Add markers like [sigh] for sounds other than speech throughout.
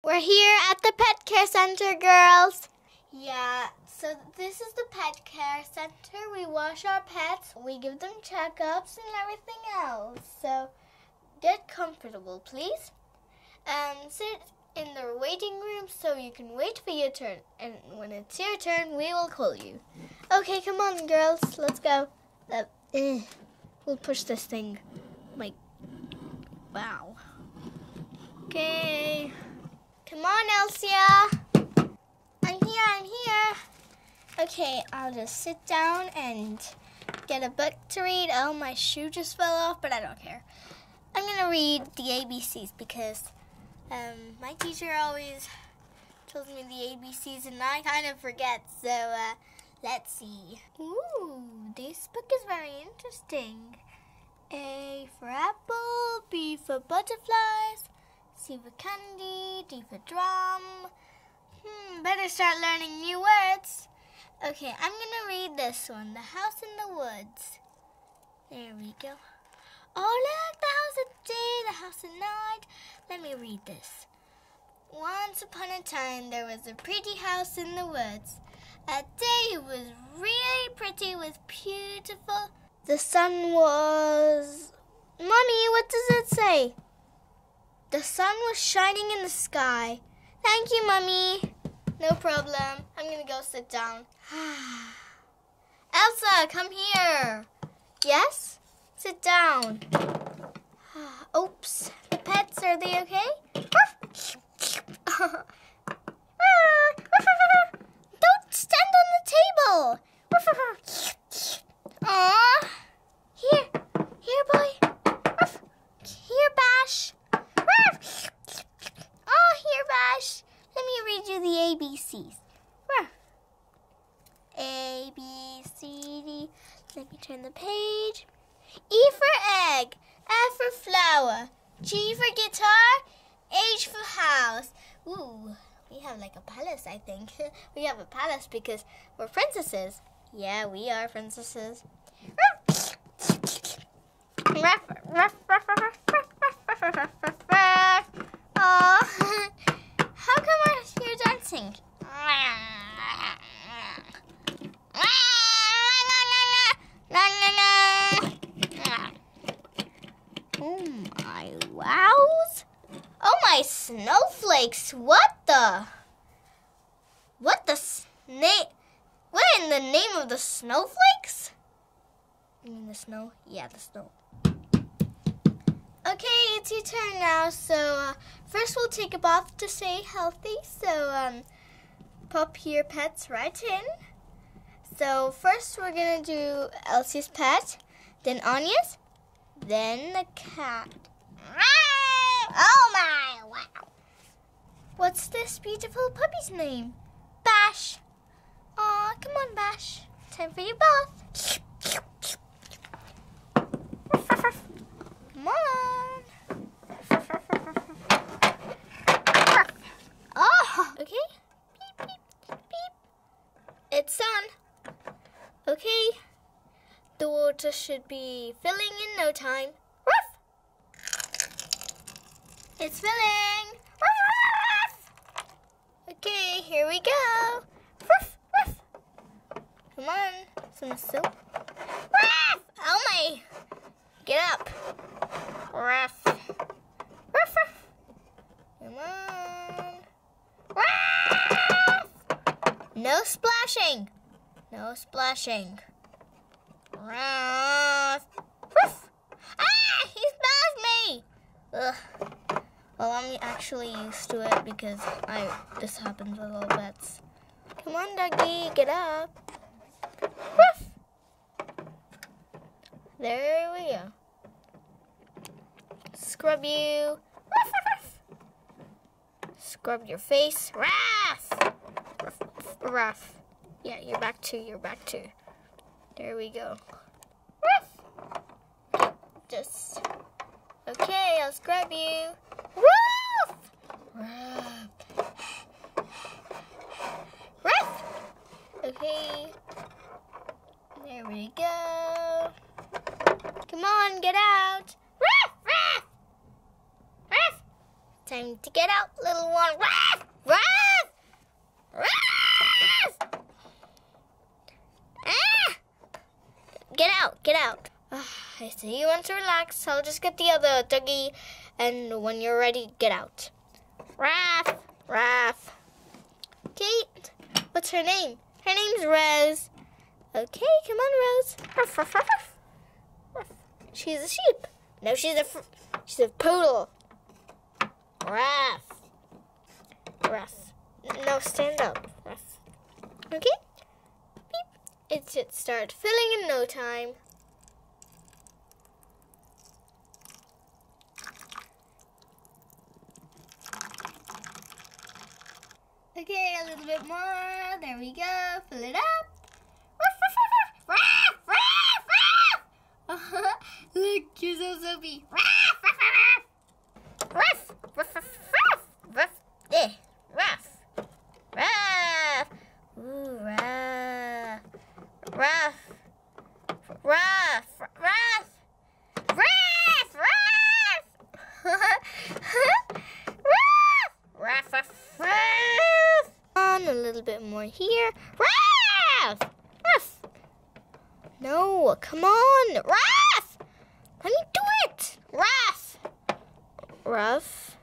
We're here at the pet care center, girls. Yeah, so this is the pet care center. We wash our pets, we give them checkups and everything else. So get comfortable, please. And sit in the waiting room so you can wait for your turn. And when it's your turn, we will call you. Okay, come on, girls. Let's go. Uh, eh, we'll push this thing. Like, wow. Okay. Come on, Elsa. I'm here, I'm here. Okay, I'll just sit down and get a book to read. Oh, my shoe just fell off, but I don't care. I'm gonna read the ABCs because um, my teacher always tells me the ABCs and I kind of forget. So uh, let's see. Ooh, this book is very interesting. A for apple, B for butterflies, C for candy, D for drum. Hmm, better start learning new words. Okay, I'm gonna read this one The House in the Woods. There we go. Oh, look, the house at day, the house at night. Let me read this. Once upon a time, there was a pretty house in the woods. At day, it was really pretty, it was beautiful. The sun was. Mommy, what does it say? The sun was shining in the sky. Thank you, Mummy. No problem. I'm gonna go sit down. [sighs] Elsa, come here. Yes? Sit down. [sighs] Oops. The pets, are they okay? Don't stand on the table. Aww. Here. Here, boy. Here, Bash. Oh, here, Bash. Let me read you the ABCs. A, B, C, D. Let me turn the page. E for egg, F for flower, G for guitar, H for house. Ooh, we have like a palace, I think. we have a palace because we're princesses. Yeah, we are princesses. Aw, how come you're dancing? Oh my wows! Oh my snowflakes! What the? What the snake? What in the name of the snowflakes? You mean the snow? Yeah, the snow. Okay, it's your turn now. So uh, first we'll take a bath to stay healthy. So um, pop your pets right in. So first we're gonna do Elsie's pet, then Anya's, then the cat. Oh my wow! What's this beautiful puppy's name? Bash. Aw, come on, Bash. Time for your bath. Come on. Oh, okay. Beep, beep, beep. It's on. Okay. The water should be filling in no time. Ruff! It's filling. Ruff! Okay, here we go. Ruff, ruff. Come on, some soap. Ruff! Oh my! Get up. Ruff. Ruff, ruff. Come on. Ruff! No splashing. No splashing. Ruff. Ruff. Ah! He splashed me! Ugh. Well, I'm actually used to it because I this happens with all pets. Come on, doggy, get up. Ruff. There we go. Scrub you. Ruff, ruff. Scrub your face. Ruff. Ruff, ruff. Yeah, you're back to, you're back to. There we go. Ruff. Just. Okay, I'll scrub you. Ruff. Ruff. Ruff. Okay. There we go. Come on, get out. Ruff, ruff. Ruff. Time to get out, little one. Ruff! Ruff! Ruff! Ah! Get out, get out. Ah, I see you want to relax. I'll just get the other doggy, and when you're ready, get out. Raph, Raph. Kate, what's her name? Her name's Rose. Okay, come on, Rose. Ruff, ruff, ruff, ruff. She's a sheep. No, she's a she's a poodle. Ruff. Ruff. No, stand up. Ruff. Okay. Beep. It should start filling in no time. Okay, a little bit more. There we go. Fill it up. [laughs] Look, you're so soapy. No, come on, Ruff. Let me do it, Ruff. Ruff.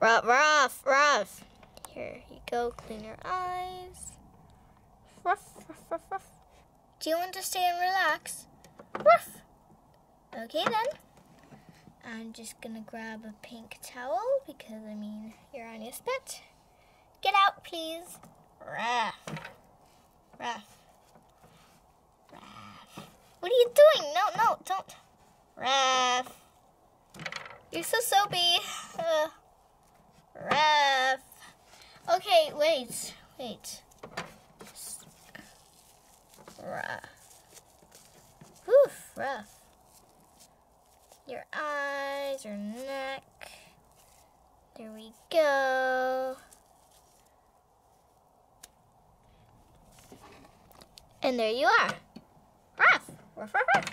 Ruff, ruff, ruff. Here you go. Clean your eyes. Ruff, ruff, ruff, ruff. Do you want to stay and relax? Ruff. Okay then. I'm just gonna grab a pink towel because I mean you're on your spit. Get out, please. Ruff. Ruff. What are you doing? No, no, don't. Ruff. You're so soapy. Uh. Okay, wait, wait. Ruff. Oof, rough. Your eyes, your neck. There we go. And there you are. Ruff. Ruff,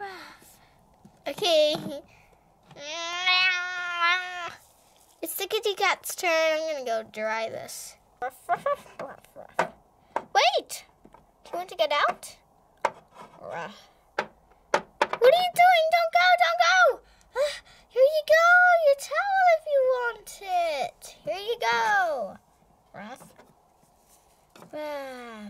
ruff. Okay. It's the kitty cat's turn. I'm gonna go dry this. Wait! Do you want to get out? Ruff. What are you doing? Don't go, don't go! Ah, Here you go, your towel if you want it. Here you go. Ruff. Ah.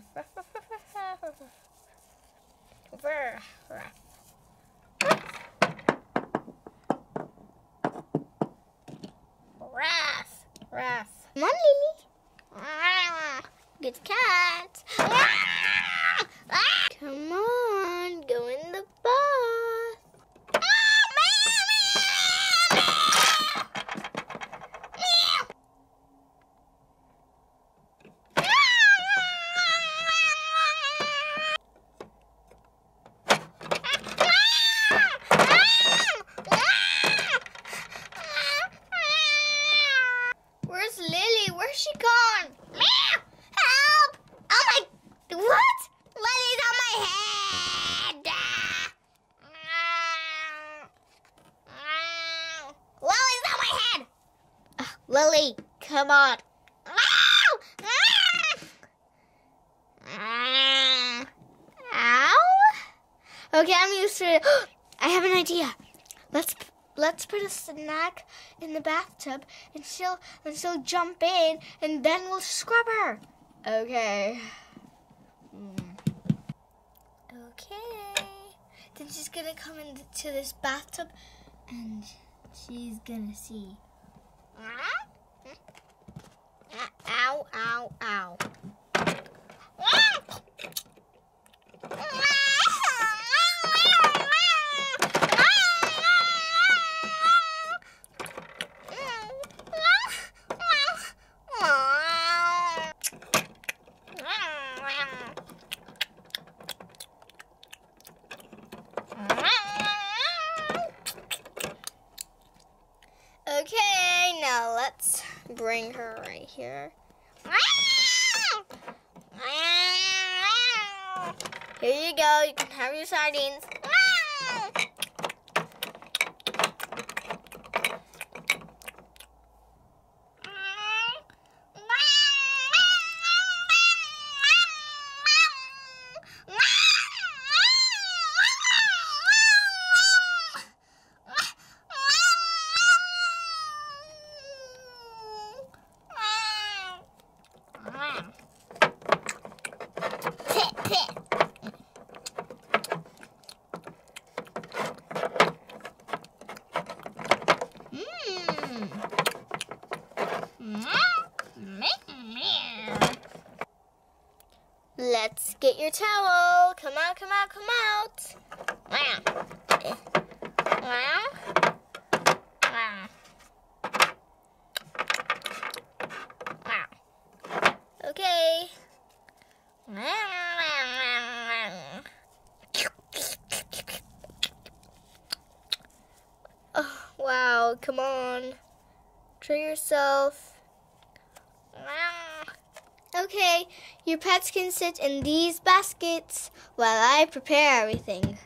Lily, come on. Ow! Okay, I'm used to it. [gasps] I have an idea. Let's let's put a snack in the bathtub and she'll and she'll jump in and then we'll scrub her. Okay. Okay. Then she's gonna come into this bathtub and she's gonna see. Ow, ow, ow. Okay, now let's bring her right here. Here you go. You can have your sardines. pets, get your towel. Come out, come out, come out. Wow. Wow. Wow. Wow. Okay. Oh, wow, come on. Try yourself. Okay, your pets can sit in these baskets while I prepare everything.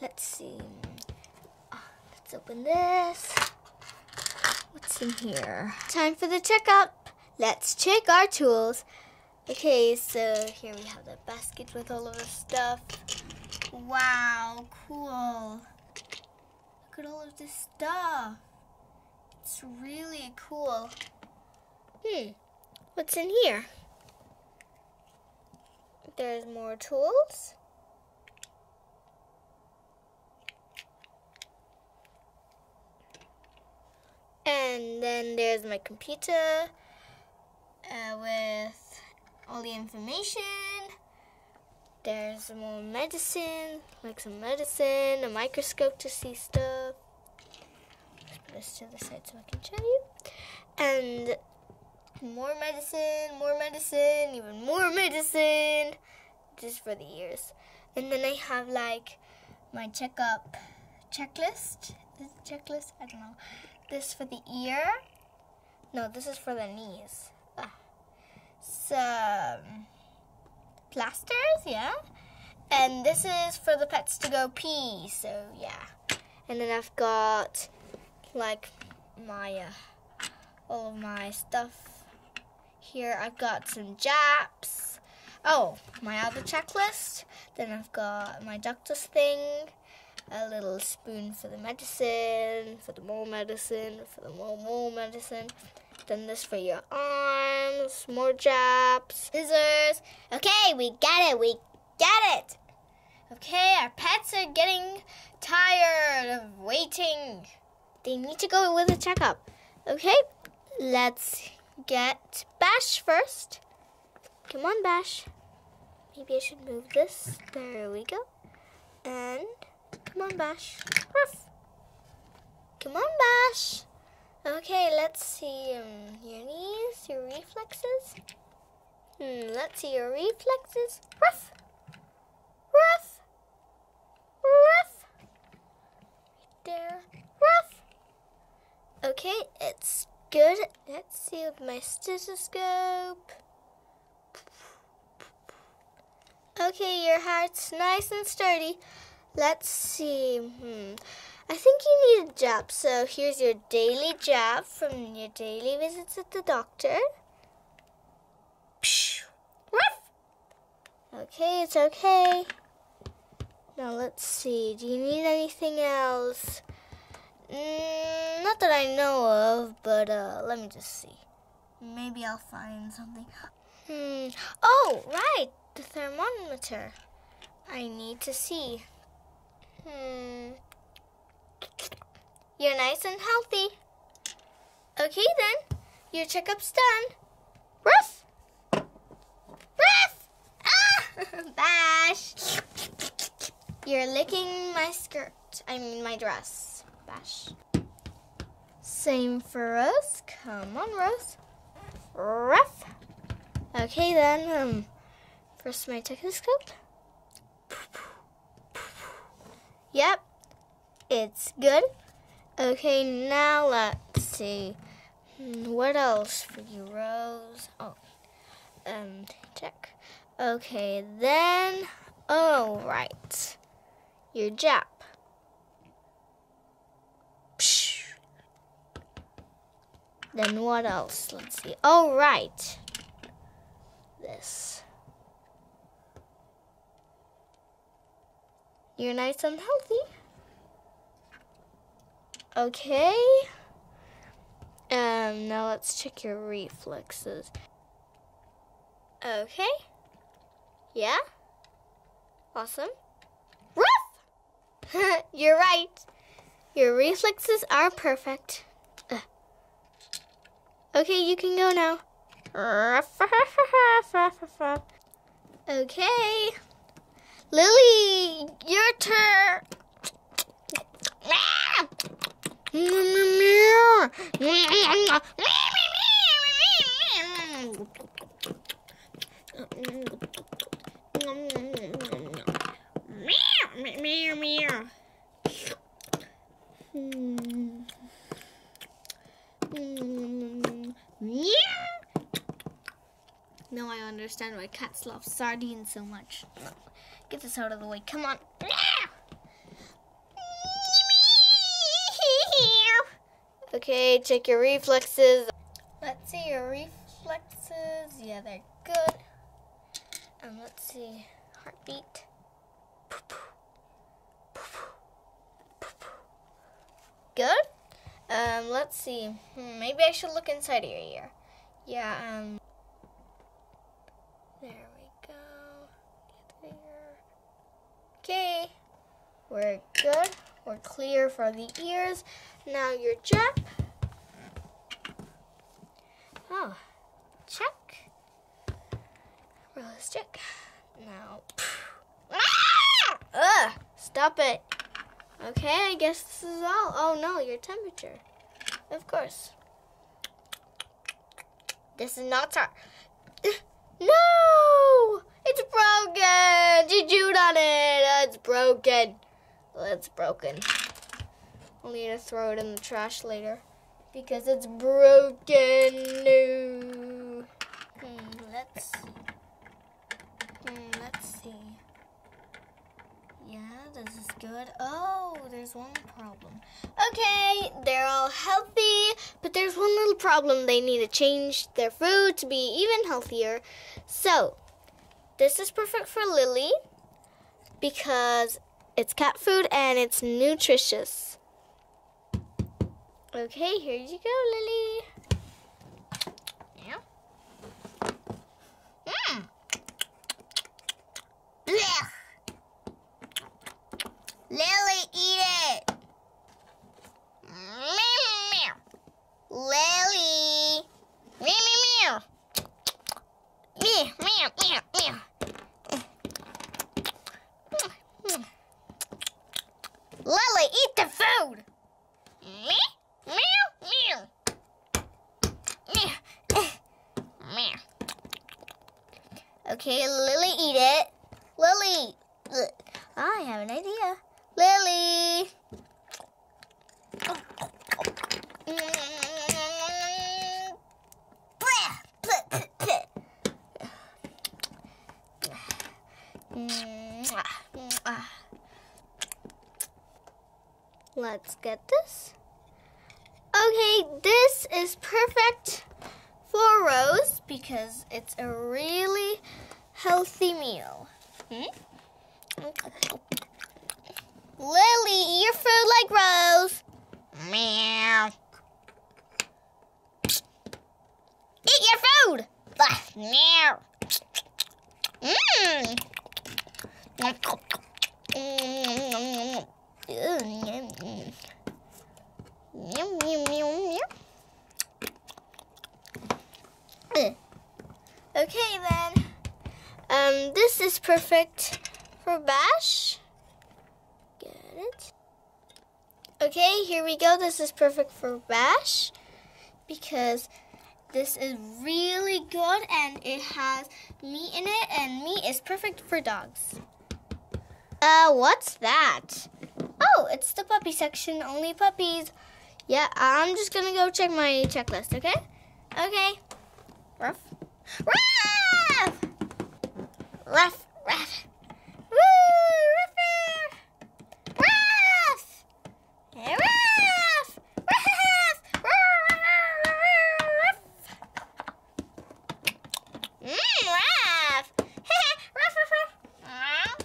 Let's see. Ah, let's open this. What's in here? Time for the checkup. Let's check our tools. Okay, so here we have the basket with all of the stuff. Wow, cool. Look at all of this stuff. It's really cool. Hmm, what's in here? There's more tools. And then there's my computer uh, with all the information. There's more medicine, like some medicine, a microscope to see stuff. Let's put this to the side so I can show you. And more medicine, more medicine, even more medicine, just for the ears. And then I have like my checkup checklist. This checklist, I don't know. This for the ear. No, this is for the knees. Ah. Some plasters, yeah. And this is for the pets to go pee. So yeah. And then I've got like my uh, all of my stuff here I've got some jabs. Oh, my other checklist. Then I've got my doctor's thing, a little spoon for the medicine, for the more medicine, for the more more medicine. Then this for your arms, more jabs, scissors. Okay, we get it, we get it. Okay, our pets are getting tired of waiting. They need to go with a checkup. Okay, let's get Bash first. Come on, Bash. Maybe I should move this. There we go. And come on, Bash. Ruff. Come on, Bash. Okay, let's see um, your knees, your reflexes. Hmm, let's see your reflexes. Ruff. Ruff. Ruff. Right there. Ruff. Okay, it's good. Let's see with my stethoscope. Okay, your heart's nice and sturdy. Let's see. Hmm. I think you need a jab. So here's your daily jab from your daily visits at the doctor. Okay, it's okay. Now let's see. Do you need anything else? Mm, not that I know of, but uh, let me just see. Maybe I'll find something. Hmm. Oh, right, the thermometer. I need to see. Hmm. You're nice and healthy. Okay then, your checkup's done. Ruff! Ruff! Ah! [laughs] Bash! You're licking my skirt. I mean my dress. Bash. Same for Rose. Come on, Rose. Ruff. Okay then, um, first my stethoscope. Yep, it's good. Okay, now let's see. Hmm, what else for you, Rose? Oh, um, check. Okay, then, oh, right. Your jab. Then what else? Let's see. Oh, right. This. You're nice and healthy. Okay. Um, now let's check your reflexes. Okay. Yeah? Awesome. Ruff! [laughs] You're right. Your reflexes are perfect. Okay, you can go now. Okay. Lily, your turn. Meow, meow. Hmm. Now I understand why cats love sardines so much. Get this out of the way. Come on. Okay, check your reflexes. Let's see your reflexes. Yeah, they're good. And let's see. Heartbeat. Good. Um, let's see. Hmm, maybe I should look inside your ear. Yeah, um. There we go. Okay. We're good. We're clear for the ears. Now your jab. Oh, check. Check. Now. Ah! Ugh, stop it. Okay, I guess this is all. Oh no, your temperature. Of course. This is not tar. [laughs] No! It's broken! You chewed on it! It's broken. It's broken. I'll need to throw it in the trash later. Because it's broken. No. Hmm, let's hmm, let's see. Yeah, this is good. Oh, there's one problem. Okay, they're all healthy, but there's one little problem. They need to change their food to be even healthier. So, this is perfect for Lily because it's cat food and it's nutritious. Okay, here you go, Lily. Mmm. Lily, eat it. Meow, meow. Lily. Meow, meow, meow. Meow, meow, meow, meow. Lily, eat the food. Meow, meow. Meow. Meow. Okay, Lily, eat it. Lily, I have an idea. Lily. Let's get this. Okay, this is perfect for Rose because it's a really healthy meal. Hmm? Lily, eat your food like Rose. Meow. Eat your food. Meow. Mmm. Meow, meow, meow, meow. Okay then. Um, this is perfect for Bash. Get it? Okay, here we go. This is perfect for Bash because this is really good and it has meat in it, and meat is perfect for dogs. Uh, what's that? Oh, it's the puppy section. Only puppies. Yeah, I'm just gonna go check my checklist. Okay? Okay. Ruff. Ruff! Ruff. Woo! Ruff, ruff. Ruff! Ruff! Ruff! Ruff! Mmm, Ruff. Ruff, ruff, ruff. Ruff.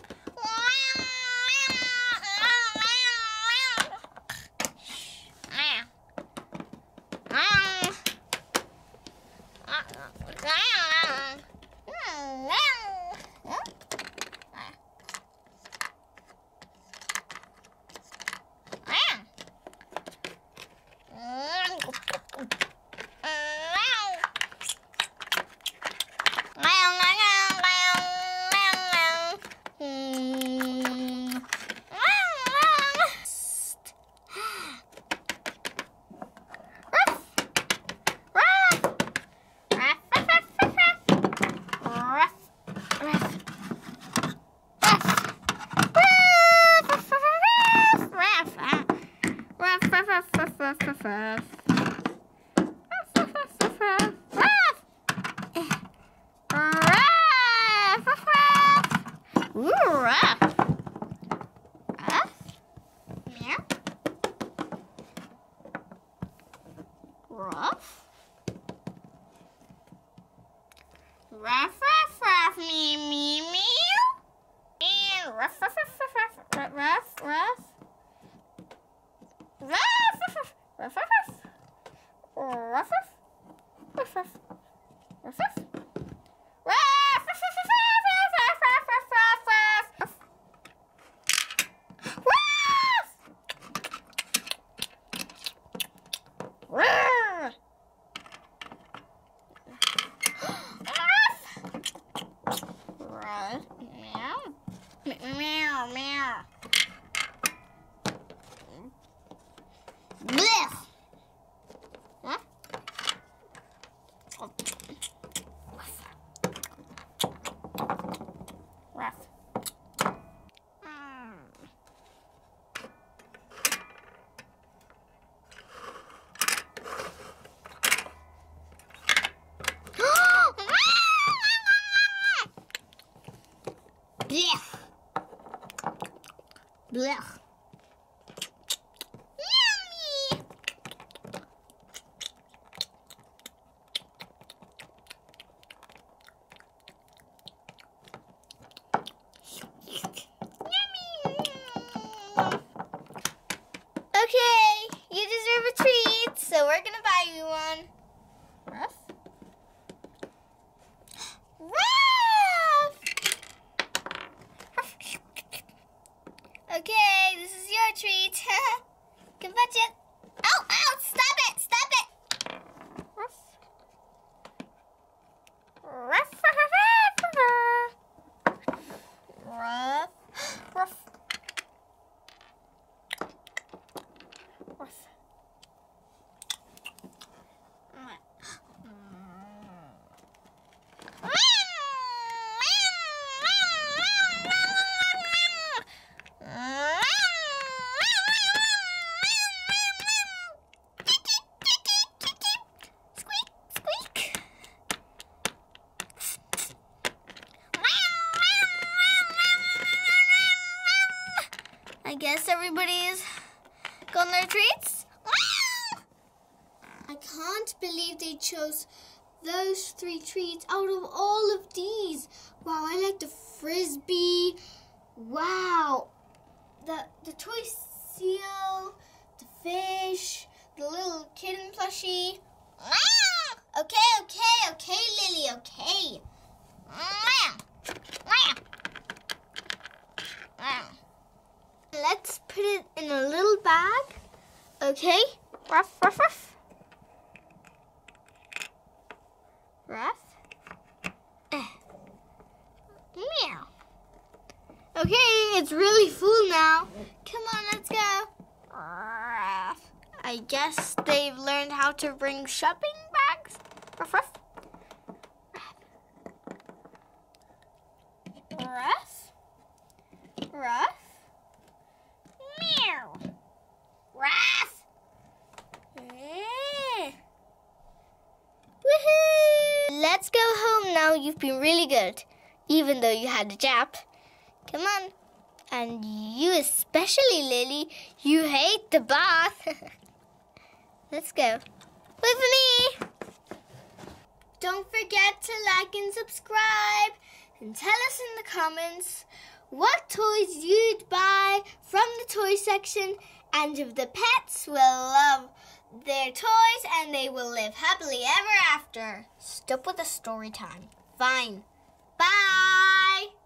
Ruff, ruff, ruff, ruff, ruff. Ruff, ruff, ruff. Ooh, ruff. Ruff. Meow. Ruff. Ruff, ruff, ruff, me, me, meow. And ruff, ruff, ruff, ruff, ruff, ruff, ruff. Ruff, ruff, ruff, ruff, ruff. Ruff, ruff, ruff, ruff, ruff. Ruff, Blech. Yummy. Yummy. Okay, you deserve a treat, so we're gonna buy you one. Ruff. Ruff! Okay, this is your treat. Can fetch it. Oh, ow! Stop it! Stop it! Ruff. Ruff. Ruff. Ruff. Ruff. Ruff. Squeak, squeak. Guess everybody's their treats. Ah! I can't believe they chose those three treats out of all of these. Wow, I like the frisbee. Wow. The the toy seal, the fish, the little kitten plushie. Ah! Okay, okay, okay, Lily, okay. Let's put it in a little bag. Okay? Ruff, ruff, ruff. Ruff. Eh. Meow. Okay, it's really full now. Come on, let's go. Ruff. I guess they've learned how to bring shopping bags. Ruff, ruff. Ruff. Meow. Ruff. Eh. Woohoo! Let's go home now. You've been really good, even though you had a jab. Come on. And you especially, Lily. You hate the bath. [laughs] Let's go. Wait for me. Don't forget to like and subscribe. And tell us in the comments what toys you'd buy from the toy section and if the pets will love their toys and they will live happily ever after. Stop with the story time. Fine. Bye.